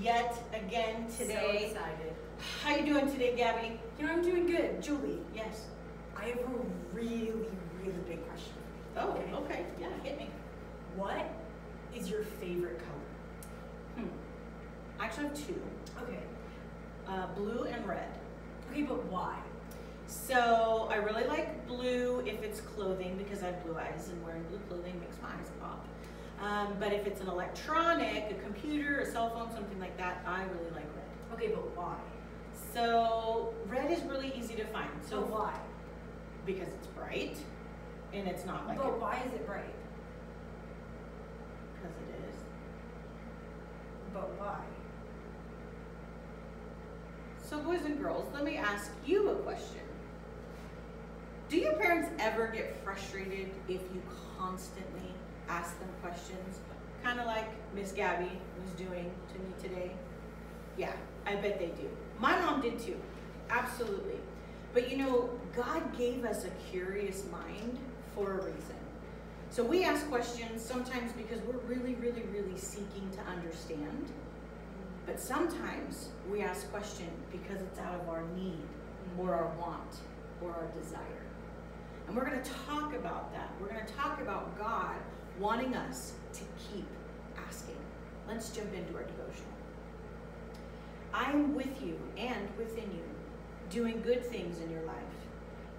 yet again today. So excited. How you doing today, Gabby? You know, I'm doing good. Julie, Yes. I have a really, really big question. Oh, Okay. okay. Yeah, hit me. What is your favorite color? Hmm. I actually have two, Okay. uh, blue and red. Okay, but why? So I really like blue if it's clothing because I have blue eyes and wearing blue clothing makes my eyes pop. Um, but if it's an electronic, a computer, a cell phone, something like that, I really like red. Okay, but why? So red is really easy to find. So So why? because it's bright and it's not like but why is it bright? because it is. But why? So boys and girls, let me ask you a question. Do your parents ever get frustrated if you constantly ask them questions? Kind of like Miss Gabby was doing to me today? Yeah, I bet they do. My mom did too. Absolutely. But you know, God gave us a curious mind for a reason. So we ask questions sometimes because we're really, really, really seeking to understand. But sometimes we ask questions because it's out of our need or our want or our desire. And we're going to talk about that. We're going to talk about God wanting us to keep asking. Let's jump into our devotional. I am with you and within you, doing good things in your life.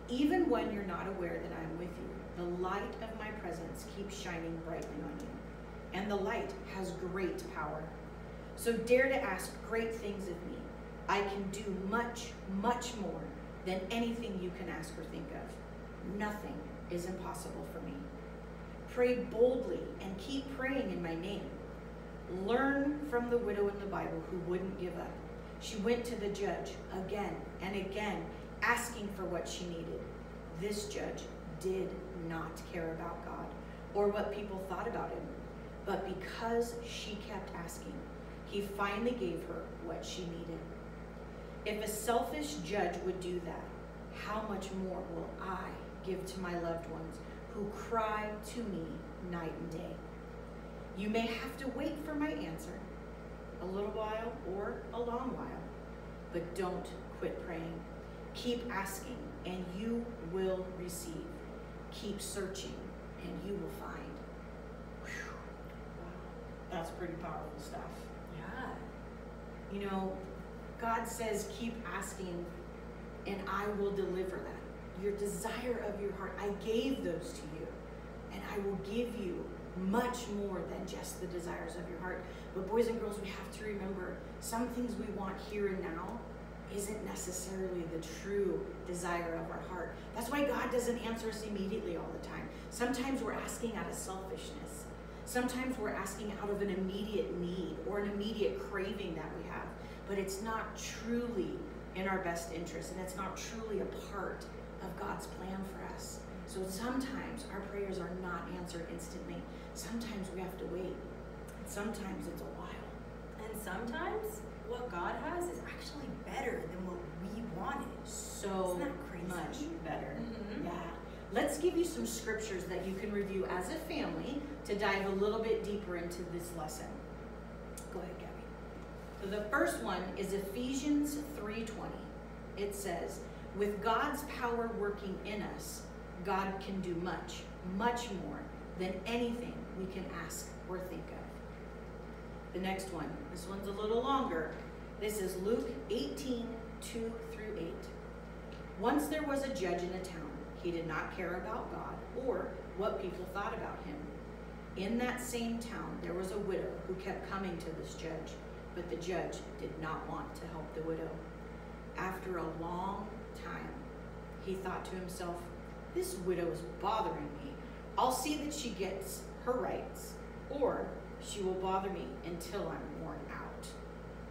Even when you're not aware that I am with you, the light of my presence keeps shining brightly on you. And the light has great power. So dare to ask great things of me. I can do much, much more than anything you can ask or think of. Nothing is impossible for me. Pray boldly and keep praying in my name. Learn from the widow in the Bible who wouldn't give up. She went to the judge again and again, asking for what she needed. This judge did not care about God or what people thought about him, but because she kept asking, he finally gave her what she needed. If a selfish judge would do that, how much more will I give to my loved ones who cry to me night and day? You may have to wait for my answer, a little while or a long while, but don't quit praying. Keep asking, and you will receive. Keep searching, and you will find. Whew. Wow, that's pretty powerful stuff. Yeah. You know, God says, keep asking, and I will deliver that. Your desire of your heart, I gave those to you, and I will give you much more than just the desires of your heart. But, boys and girls, we have to remember some things we want here and now isn't necessarily the true desire of our heart. That's why God doesn't answer us immediately all the time. Sometimes we're asking out of selfishness. Sometimes we're asking out of an immediate need or an immediate craving that we have, but it's not truly in our best interest and it's not truly a part of God's plan for us. So sometimes our prayers are not answered instantly. Sometimes we have to wait. And sometimes it's a while. And sometimes what God has is actually better than what we wanted. So Isn't that crazy? much better. Mhm. Yeah. Let's give you some scriptures that you can review as a family to dive a little bit deeper into this lesson. Go ahead, Gabby. So the first one is Ephesians 3:20. It says, "With God's power working in us, God can do much, much more than anything we can ask or think of." The next one, this one's a little longer. This is Luke 18, 2 through 8. Once there was a judge in a town. He did not care about God or what people thought about him. In that same town, there was a widow who kept coming to this judge, but the judge did not want to help the widow. After a long time, he thought to himself, This widow is bothering me. I'll see that she gets her rights, or she will bother me until I'm worn out.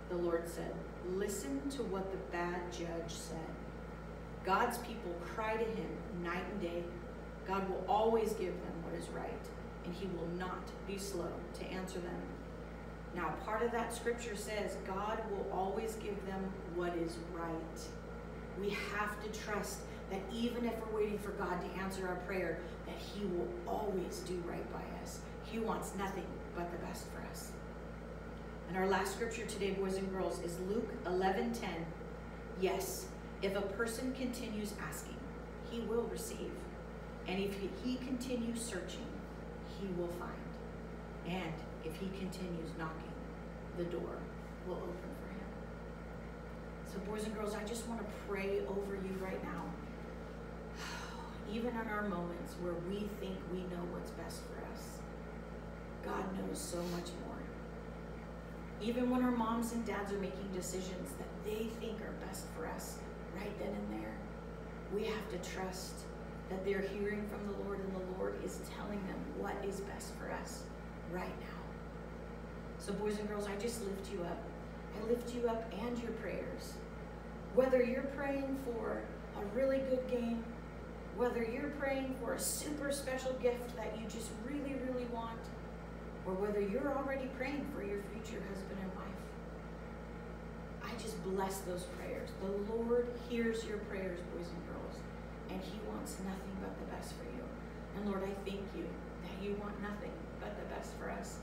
The Lord said, Listen to what the bad judge said. God's people cry to him night and day. God will always give them what is right, and he will not be slow to answer them. Now, part of that scripture says God will always give them what is right. We have to trust that even if we're waiting for God to answer our prayer, that he will always do right by us. He wants nothing but the best for us. And our last scripture today, boys and girls, is Luke 11:10. Yes, if a person continues asking, he will receive. And if he, he continues searching, he will find. And if he continues knocking, the door will open for him. So, boys and girls, I just want to pray over you right now. Even in our moments where we think we know what's best for us, God knows so much more. Even when our moms and dads are making decisions that they think are best for us right then and there, we have to trust that they're hearing from the Lord and the Lord is telling them what is best for us right now. So, boys and girls, I just lift you up. I lift you up and your prayers. Whether you're praying for a really good game, whether you're praying for a super special gift that you just really, really want, or whether you're already praying for your future husband and wife. I just bless those prayers. The Lord hears your prayers, boys and girls, and He wants nothing but the best for you. And Lord, I thank you that you want nothing but the best for us.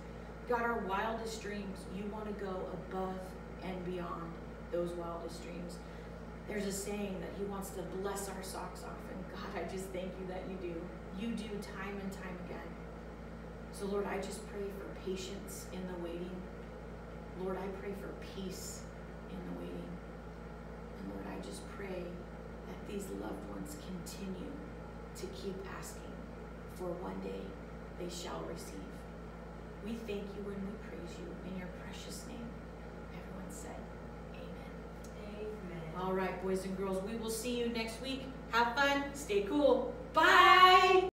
God, our wildest dreams, you want to go above and beyond those wildest dreams. There's a saying that He wants to bless our socks off, and God, I just thank you that you do. You do time and time again. So, Lord, I just pray for patience in the waiting. Lord, I pray for peace in the waiting. And Lord, I just pray that these loved ones continue to keep asking, for one day they shall receive. We thank you and we praise you in your precious name. Everyone said, Amen. Amen. All right, boys and girls, we will see you next week. Have fun, stay cool. Bye.